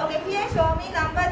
OK，谢谢小米，咱们。